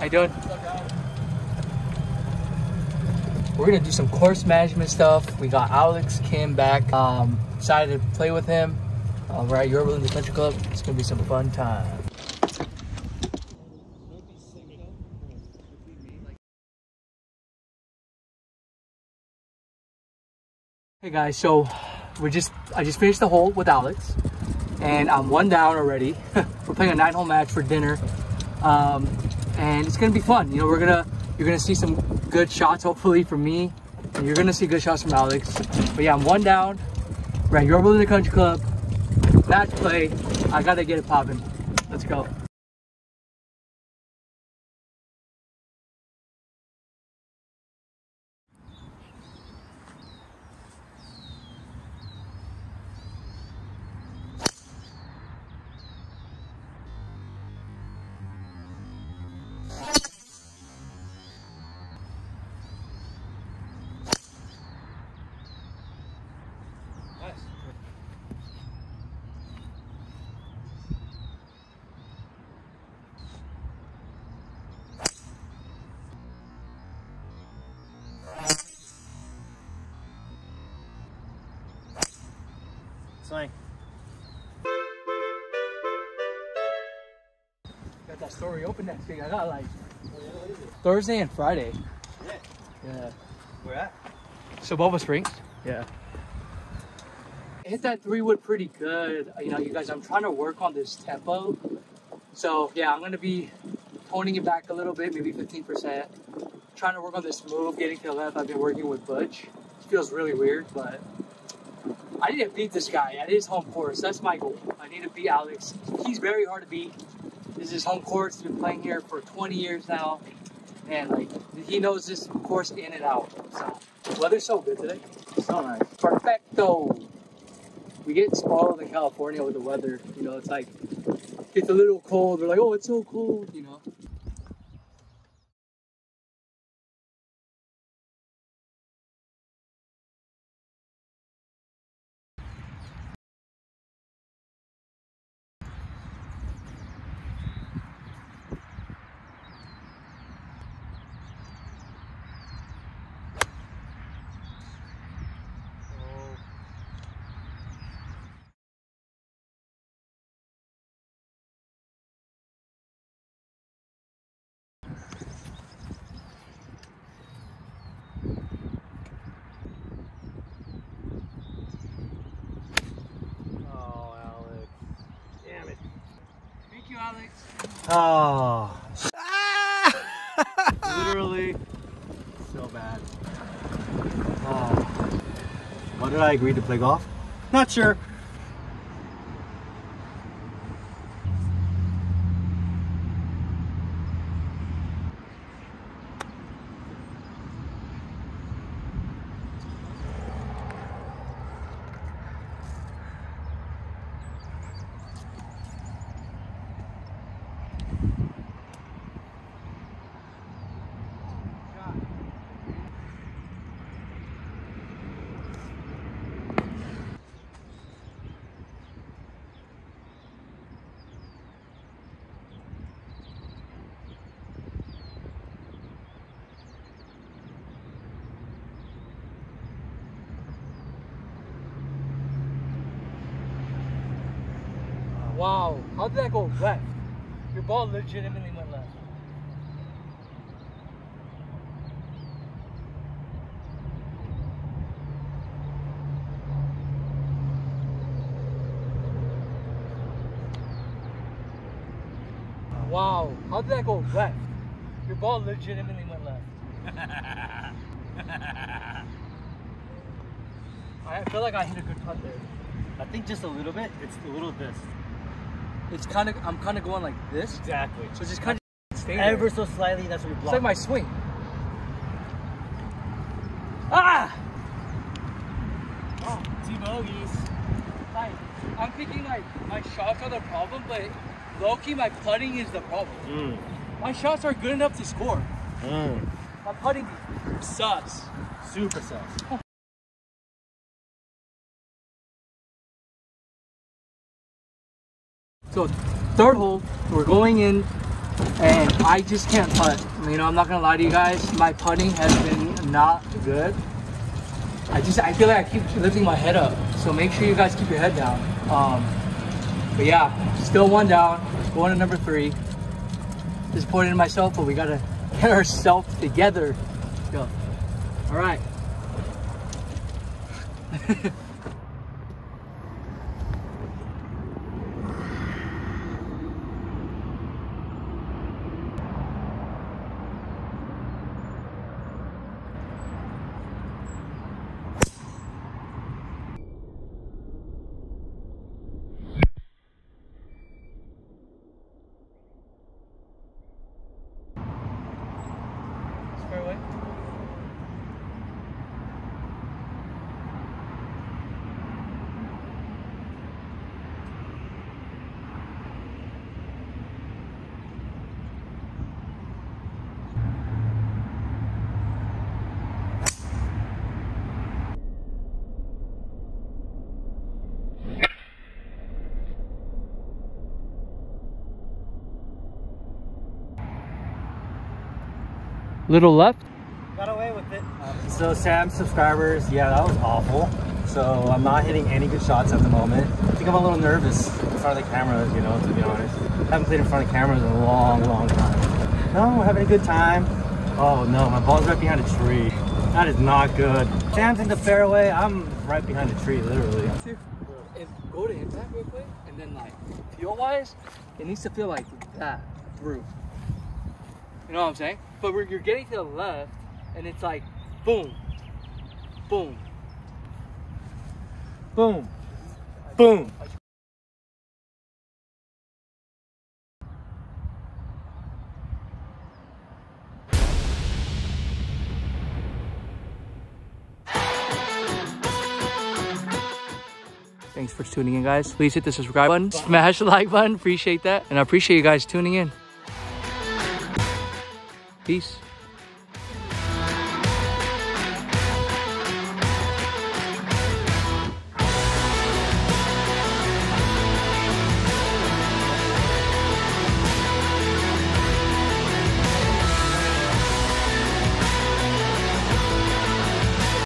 How you doing? We're gonna do some course management stuff. We got Alex Kim back. Um, excited to play with him. Uh, we're at Yorba Country Club. It's gonna be some fun time. Hey guys, so we just I just finished the hole with Alex, and I'm one down already. we're playing a nine hole match for dinner, um, and it's gonna be fun. You know, we're gonna you're gonna see some good shots hopefully from me, and you're gonna see good shots from Alex. But yeah, I'm one down. We're at Yorba Linda Country Club. Match play. I gotta get it popping. Let's go. Swing. Got that story open next week. I got like Thursday and Friday. Yeah. Yeah. Where at? Soboba Springs. Yeah. Hit that three wood pretty good. You know, you guys, I'm trying to work on this tempo. So yeah, I'm gonna be toning it back a little bit, maybe 15%. Trying to work on this move, getting to the left. I've been working with Butch. It feels really weird, but I need to beat this guy at his home course. That's my goal. I need to beat Alex. He's very hard to beat. This is his home course. He's been playing here for 20 years now. And like he knows this course in and out. So the weather's so good today. So nice. Perfecto. We get spoiled in California with the weather. You know, it's like it's a little cold. We're like, oh, it's so cold. You know. Oh. Literally. So bad. Oh. Why did I agree to play golf? Not sure. Wow. How did that go left? Your ball legitimately went left. Wow. How did that go left? Your ball legitimately went left. I feel like I hit a good putt there. I think just a little bit. It's a little this. It's kind of, I'm kind of going like this. Exactly. So just kind of stay there. Ever so slightly, that's what you're It's like my swing. Ah! oh, two bogeys. Like, I'm thinking like my shots are the problem, but low key my putting is the problem. Mm. My shots are good enough to score. Mm. My putting sucks. Super sus. So third hole, we're going in and I just can't putt. You know, I'm not gonna lie to you guys. My putting has been not good. I just I feel like I keep lifting my head up. So make sure you guys keep your head down. Um, but yeah, still one down. Going to number three. Disappointed in myself, but we gotta get ourselves together. Go. All right. Fairway. Little left. Got away with it. So Sam subscribers, yeah, that was awful. So I'm not hitting any good shots at the moment. I think I'm a little nervous in front of the cameras, you know, to be honest. I haven't played in front of cameras in a long, long time. No, we're having a good time. Oh no, my ball's right behind a tree. That is not good. Sam's in the fairway, I'm right behind a tree, literally. And go to impact real quick, and then like feel wise, it needs to feel like that through. You know what I'm saying? But we're, you're getting to the left, and it's like boom, boom. Boom. Boom. Thanks for tuning in, guys. Please hit the subscribe button, smash the like button. Appreciate that. And I appreciate you guys tuning in. Peace.